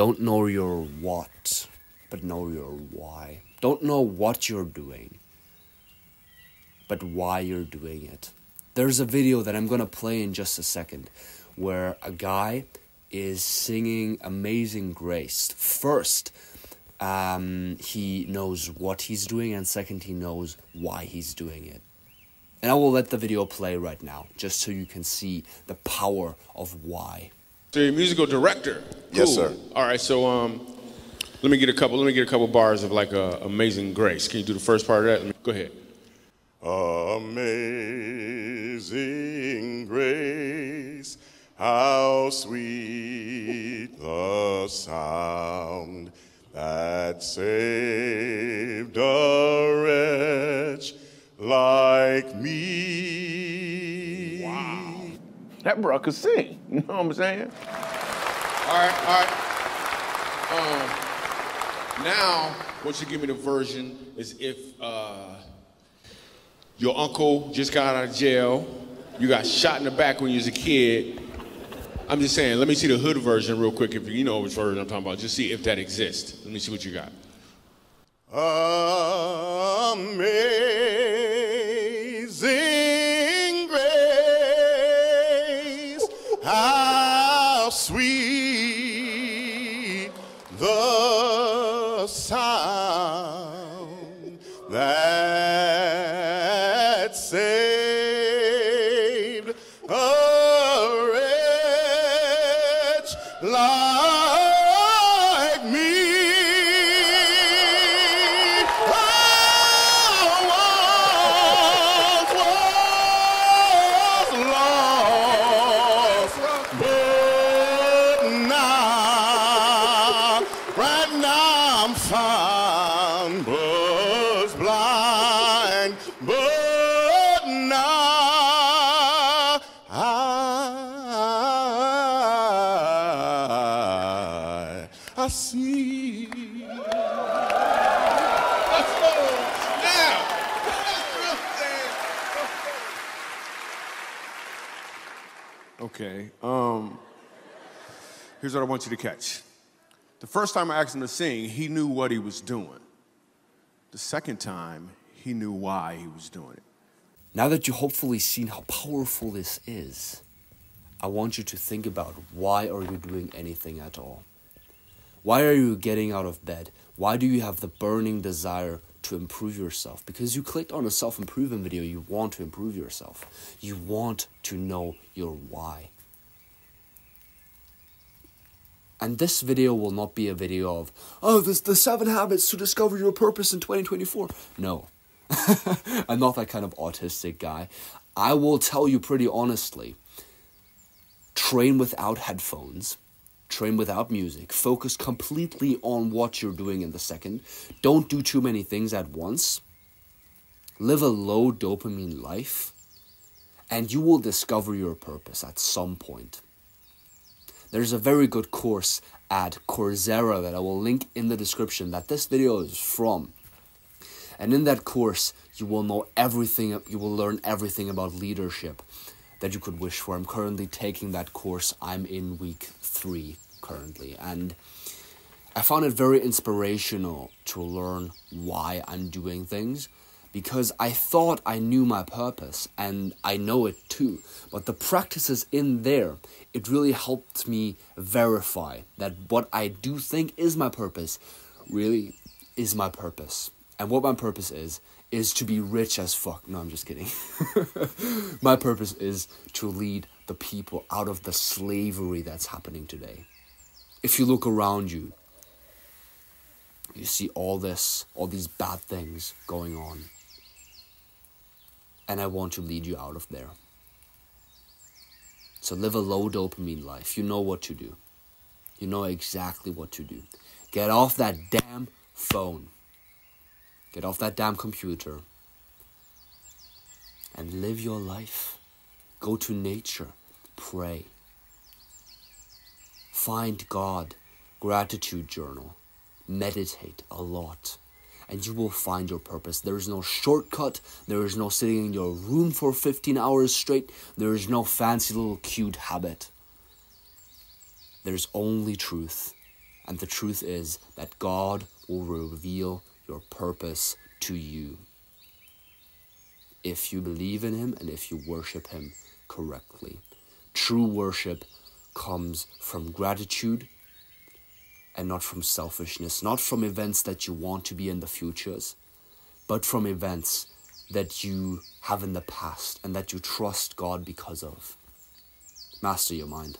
Don't know your what, but know your why. Don't know what you're doing, but why you're doing it. There's a video that I'm gonna play in just a second where a guy is singing Amazing Grace. First, um, he knows what he's doing, and second, he knows why he's doing it. And I will let the video play right now, just so you can see the power of why. So you're a musical director. Yes, sir. All right, so um, let me get a couple. Let me get a couple bars of like uh, "Amazing Grace." Can you do the first part of that? Let me, go ahead. Amazing grace, how sweet the sound that saved a wretch like me. Wow. That bro could sing. You know what I'm saying? All right, all right. Um, now, what you give me the version is if uh, your uncle just got out of jail, you got shot in the back when you was a kid. I'm just saying, let me see the hood version real quick. If you know which version I'm talking about, just see if that exists. Let me see what you got. Amazing sound that saved a wretch like was blind, but now I, I see. Okay. Um, here's what I want you to catch. The first time I asked him to sing, he knew what he was doing. The second time, he knew why he was doing it. Now that you hopefully seen how powerful this is, I want you to think about why are you doing anything at all? Why are you getting out of bed? Why do you have the burning desire to improve yourself? Because you clicked on a self-improvement video, you want to improve yourself. You want to know your why. And this video will not be a video of, oh, this the seven habits to discover your purpose in 2024. No. I'm not that kind of autistic guy. I will tell you pretty honestly train without headphones, train without music, focus completely on what you're doing in the second. Don't do too many things at once. Live a low dopamine life, and you will discover your purpose at some point. There's a very good course at Coursera that I will link in the description that this video is from. And in that course, you will know everything, you will learn everything about leadership that you could wish for. I'm currently taking that course. I'm in week three currently. And I found it very inspirational to learn why I'm doing things because I thought I knew my purpose and I know it too. But the practices in there, it really helped me verify that what I do think is my purpose really is my purpose. And what my purpose is, is to be rich as fuck. No, I'm just kidding. my purpose is to lead the people out of the slavery that's happening today. If you look around you, you see all this, all these bad things going on. And I want to lead you out of there. So live a low dopamine life. You know what to do. You know exactly what to do. Get off that damn phone. Get off that damn computer. And live your life. Go to nature. Pray. Find God. Gratitude journal. Meditate a lot. And you will find your purpose. There is no shortcut. There is no sitting in your room for 15 hours straight. There is no fancy little cute habit. There's only truth. And the truth is that God will reveal your purpose to you if you believe in Him and if you worship Him correctly. True worship comes from gratitude and not from selfishness, not from events that you want to be in the futures, but from events that you have in the past and that you trust God because of. Master your mind.